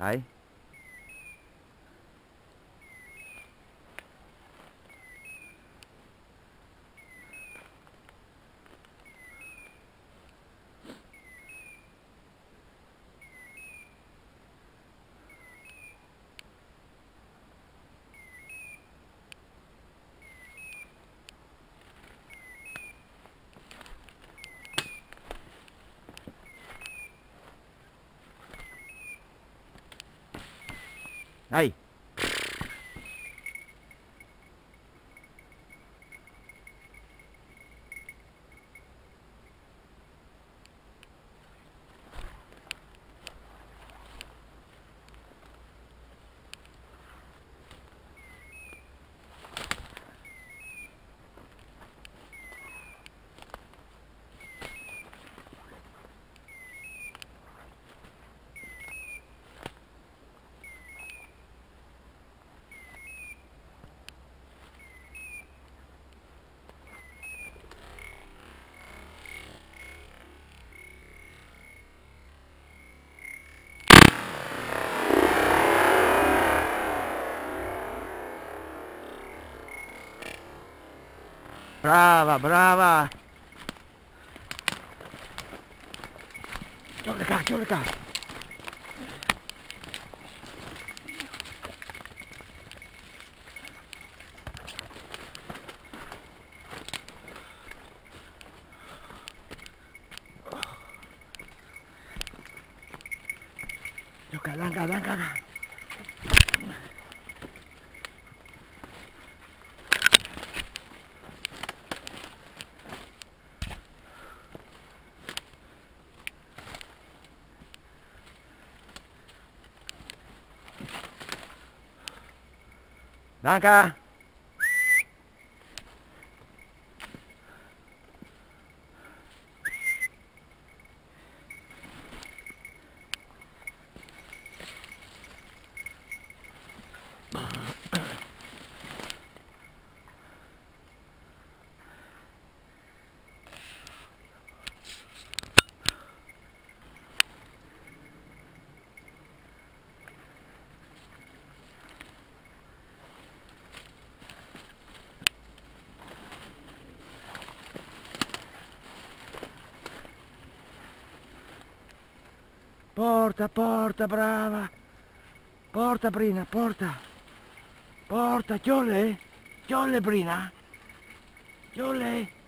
哎。Ahí. Brava brava. Cho le ca cho le ca cho cả Ná. Porta, porta, brava. Porta, Brina, porta. Porta, Giole. Giole, Brina. Giole.